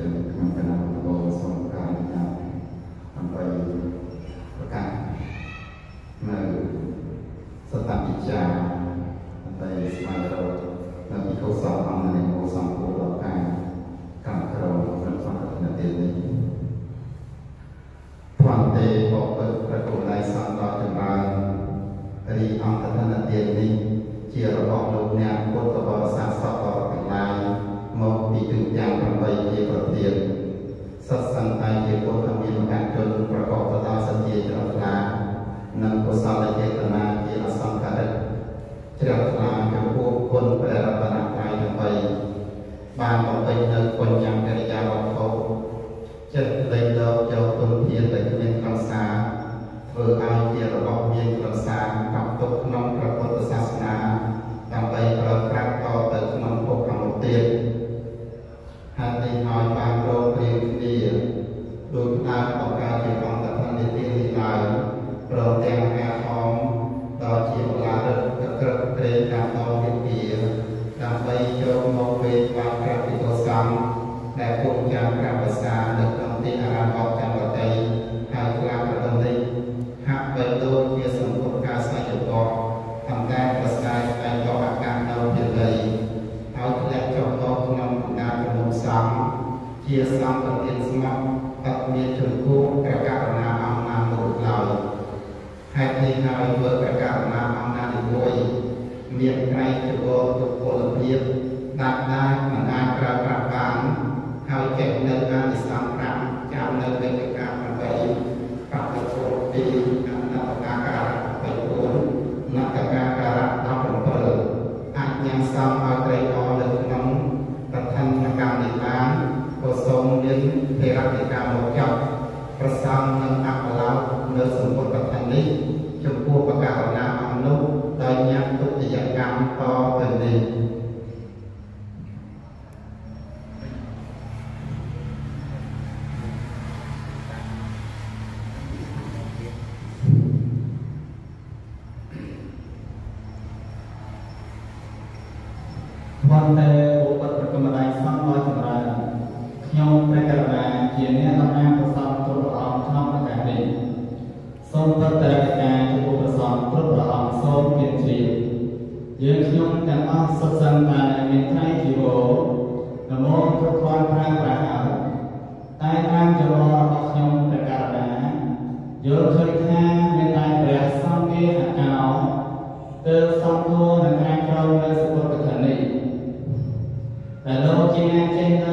ទាំងក្នុងគណៈបូសូមការអនុញ្ញាតដើម្បីប្រកាសនៅសតវិជ្ជាដើម្បីស្វែងរកនៅពិភពសអង្គមនៃបូសំពោដល់ការកម្មក្រមក្នុងសង្គមនៅទីនេះផាន់ទេបបិទ្ធប្រកបដោយសន្តតចម្រើនរីអង្គធនទាននេះជារបស់លោកអ្នកពុទ្ធបរិស័ទសព សត្វសង្ឃាជាពុទ្ធមានមគ្គជនប្រកបទៅដោយសតិជ្រះថ្លានិងកុសលចេតនាជាអសង្ខារិកជ្រះថ្លាចំពោះគុណព្រះរតនត្រ័យទាំង3បានបំពេញនៅគុណយ៉ាងកិរិយាវត្ថុចិត្តលេចដល់ចូលទុនធានដែលគ្មានក្រសាធ្វើឲ្យជារបស់មានក្រសាកប់ទុកក្នុងប្រ กลับนด้ សូមប្រតិបត្តិការចំពោះព្រះសង្ឃគ្រប់ព្រះអង្គសូមមានជ្រាបយើងខ្ញុំទាំងអស់សុខសាន្តបានមានថ្ងៃជីវោនមោគ្រប់គ្រាន់ប្រាប្រាហើយតែតាមចំហរបស់ខ្ញុំព្រះករណាយល់ឃើញថាមានតែព្រះសង្ឃអកោទើបសំគួរនឹងការក្រោមនៅសពុទ្ធកថានេះតែលោកជាអ្នកចេះនៅ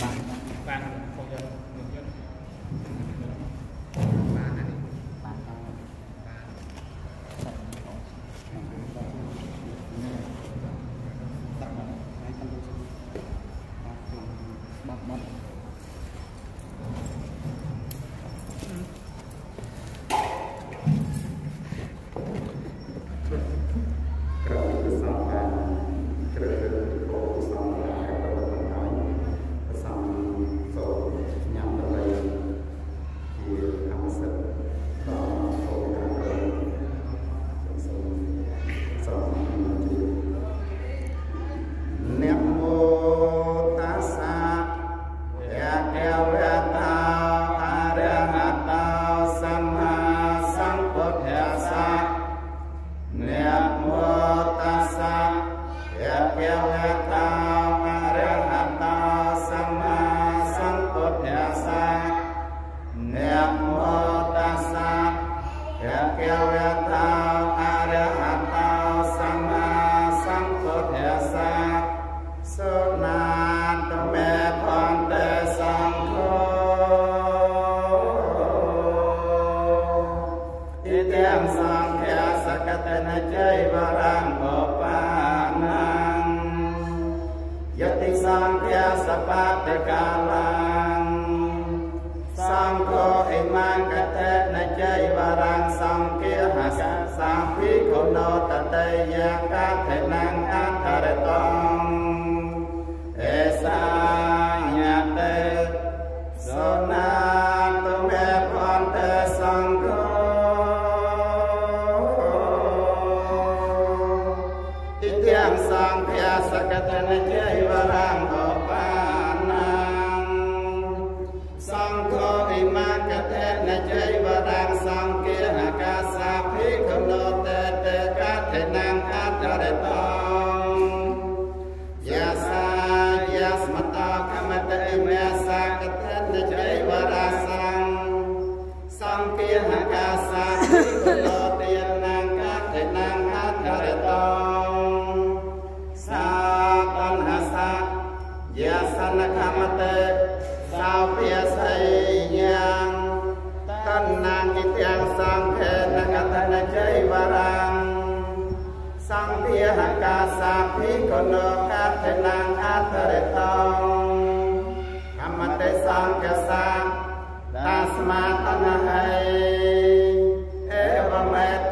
bạn bạn không dân thể năng an tha đệ tông e sa nhà tê so na tu me con sang cô. Ít tiếng sang kia sa ca tê na ពាសីយ៉ាងតណ្ណានិទាំងសង្ឃេនកតនជ័យវរំសង្ឃាហកាសាភិកណកាតនាងអតរិតងអមតេសង្ឃសាតាស្មាតនហេអេវមេត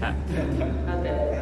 감사 합.